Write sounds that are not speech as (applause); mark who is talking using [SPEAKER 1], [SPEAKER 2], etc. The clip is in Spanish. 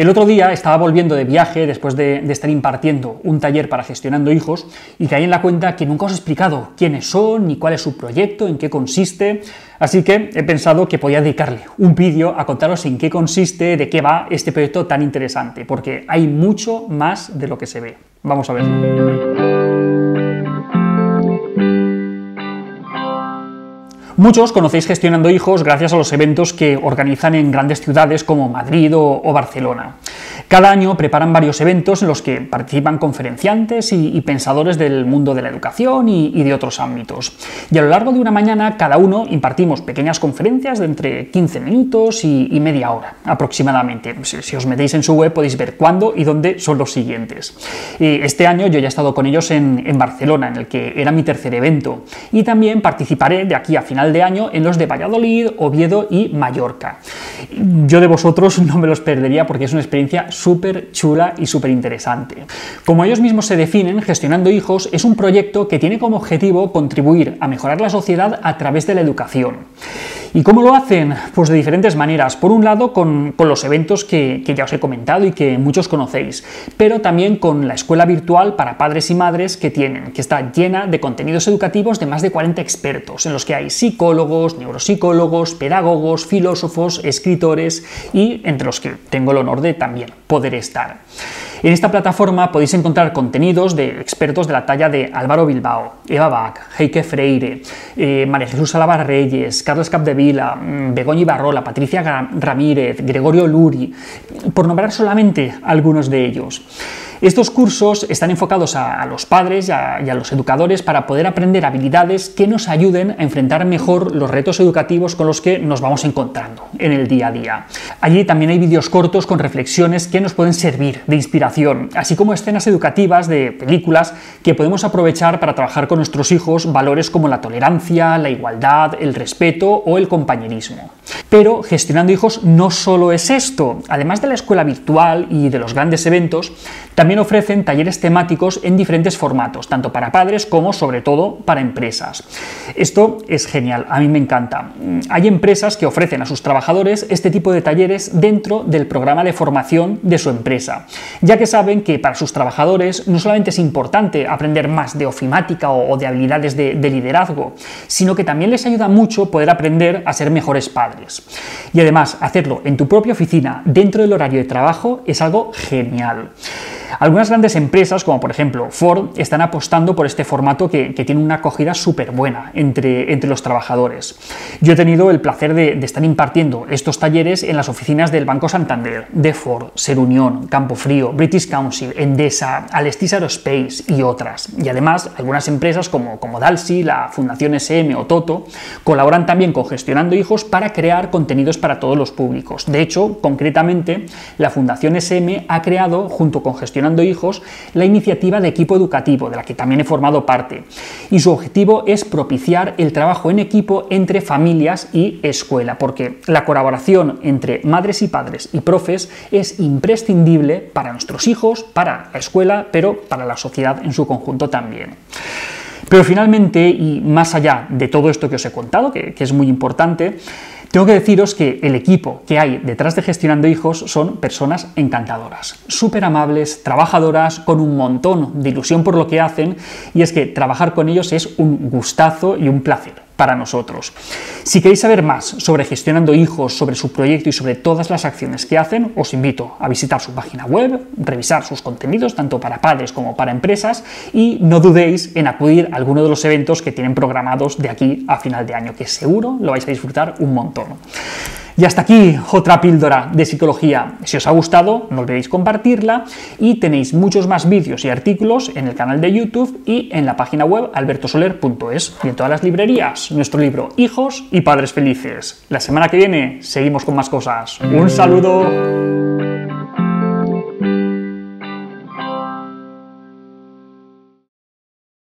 [SPEAKER 1] El otro día estaba volviendo de viaje después de, estar impartiendo un taller para gestionando hijos y caí en la cuenta que nunca os he explicado quiénes son, ni cuál es su proyecto, en qué consiste. Así que he pensado que podía dedicarle un vídeo a contaros en qué consiste, de qué va este proyecto tan interesante, porque hay mucho más de lo que se ve. Vamos a verlo. Muchos conocéis Gestionando Hijos gracias a los eventos que organizan en grandes ciudades como Madrid o, Barcelona. Cada año preparan varios eventos en los que participan conferenciantes y, pensadores del mundo de la educación y, de otros ámbitos. Y a lo largo de una mañana, cada uno impartimos pequeñas conferencias de entre 15 minutos y, media hora aproximadamente. Si, os metéis en su web podéis ver cuándo y dónde son los siguientes. este año yo ya he estado con ellos en, en Barcelona, en el que era mi tercer evento, y también participaré de aquí a final de año en los de Valladolid, Oviedo y Mallorca. Yo de vosotros (laughs) no me los perdería porque es una experiencia súper chula y súper interesante. Como ellos mismos se definen, Gestionando Hijos es un proyecto que tiene como objetivo contribuir a mejorar la sociedad a través de la educación. ¿Y cómo lo hacen? Pues de diferentes maneras. Por un lado, con, los eventos que, ya os he comentado y que muchos conocéis, pero también con la escuela virtual para padres y madres que tienen, que está llena de contenidos educativos de más de 40 expertos, en los que hay psicólogos, neuropsicólogos, pedagogos, filósofos, escritores y entre los que tengo el honor de también poder estar. En esta plataforma podéis encontrar contenidos de expertos de la talla de Álvaro Bilbao, Eva Bach, Heike Freire, eh, María Jesús Alaba Reyes, Carlos Capdevila, mm, Begoña Ibarrola, Patricia Ramírez, Gregorio Luri, por nombrar solamente algunos de ellos. Estos cursos están enfocados a, los padres y a, los educadores para poder aprender habilidades que nos ayuden a enfrentar mejor los retos educativos con los que nos vamos encontrando en el día a día. Allí también hay vídeos cortos con reflexiones que nos pueden servir de inspiración, así como escenas educativas de películas que podemos aprovechar para trabajar con nuestros hijos valores como la tolerancia, la igualdad, el respeto o el compañerismo. Pero gestionando hijos no solo es esto, además de la escuela virtual y de los grandes eventos, también ofrecen talleres temáticos en diferentes formatos, tanto para padres como sobre todo para empresas. Esto es genial, a mí me encanta. Hay empresas que ofrecen a sus trabajadores este tipo de talleres dentro del programa de formación de su empresa, ya que saben que para sus trabajadores no solamente es importante aprender más de ofimática o de habilidades de, de liderazgo, sino que también les ayuda mucho poder aprender a ser mejores padres. Y además, hacerlo en tu propia oficina, dentro del horario de trabajo, es algo genial. Algunas grandes empresas, como por ejemplo Ford, están apostando por este formato que, tiene una acogida súper buena entre, entre los trabajadores. Yo he tenido el placer de, estar impartiendo estos talleres en las oficinas del Banco Santander, de Ford, Ser Unión, Campo Frío, British Council, Endesa, Alestis Aerospace y otras. Y además, algunas empresas como, como Dalsi, la Fundación SM o Toto colaboran también con Gestionando Hijos para crear contenidos para todos los públicos. De hecho, concretamente, la Fundación SM ha creado, junto con Gestionando Hijos, la iniciativa de equipo educativo, de la que también he formado parte. Y su objetivo es propiciar el trabajo en equipo entre familias y escuela, porque la colaboración entre madres y padres y profes es imprescindible para nuestros hijos, para la escuela, pero para la sociedad en su conjunto también. Pero finalmente, y más allá de todo esto que os he contado, que, que es muy importante, tengo que deciros que el equipo que hay detrás de Gestionando Hijos son personas encantadoras, súper amables, trabajadoras, con un montón de ilusión por lo que hacen, y es que trabajar con ellos es un gustazo y un placer para nosotros. Si queréis saber más sobre gestionando hijos, sobre su proyecto y sobre todas las acciones que hacen, os invito a visitar su página web, revisar sus contenidos, tanto para padres como para empresas, y no dudéis en acudir a alguno de los eventos que tienen programados de aquí a final de año, que seguro lo vais a disfrutar un montón. Y hasta aquí otra píldora de psicología. Si os ha gustado, no olvidéis compartirla y tenéis muchos más vídeos y artículos en el canal de YouTube y en la página web albertosoler.es y en todas las librerías. Nuestro libro Hijos y Padres Felices. La semana que viene seguimos con más cosas. Un saludo.